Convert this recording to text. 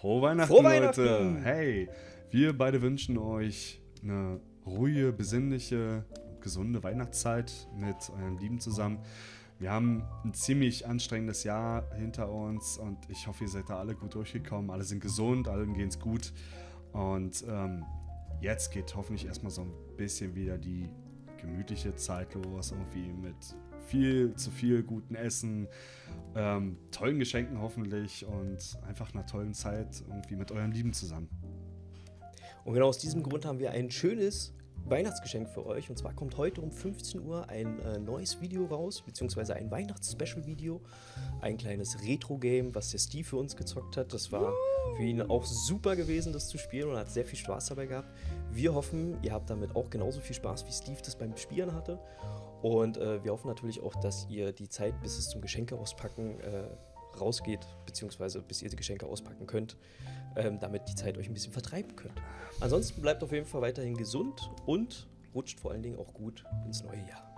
Frohe Weihnachten, Frohe Leute! Weihnachten! Hey, wir beide wünschen euch eine ruhige, besinnliche, gesunde Weihnachtszeit mit euren Lieben zusammen. Wir haben ein ziemlich anstrengendes Jahr hinter uns und ich hoffe, ihr seid da alle gut durchgekommen. Alle sind gesund, allen geht's gut. Und ähm, jetzt geht hoffentlich erstmal so ein bisschen wieder die gemütliche Zeit los, irgendwie mit viel zu viel guten Essen, ähm, tollen Geschenken hoffentlich und einfach einer tollen Zeit irgendwie mit euren Lieben zusammen. Und genau aus diesem Grund haben wir ein schönes Weihnachtsgeschenk für euch. Und zwar kommt heute um 15 Uhr ein äh, neues Video raus, beziehungsweise ein Weihnachts-Special-Video. Ein kleines Retro-Game, was der Steve für uns gezockt hat. Das war für ihn auch super gewesen, das zu spielen und hat sehr viel Spaß dabei gehabt. Wir hoffen, ihr habt damit auch genauso viel Spaß, wie Steve das beim Spielen hatte. Und äh, wir hoffen natürlich auch, dass ihr die Zeit, bis es zum Geschenke auspacken äh, rausgeht, beziehungsweise bis ihr die Geschenke auspacken könnt, ähm, damit die Zeit euch ein bisschen vertreiben könnt. Ansonsten bleibt auf jeden Fall weiterhin gesund und rutscht vor allen Dingen auch gut ins neue Jahr.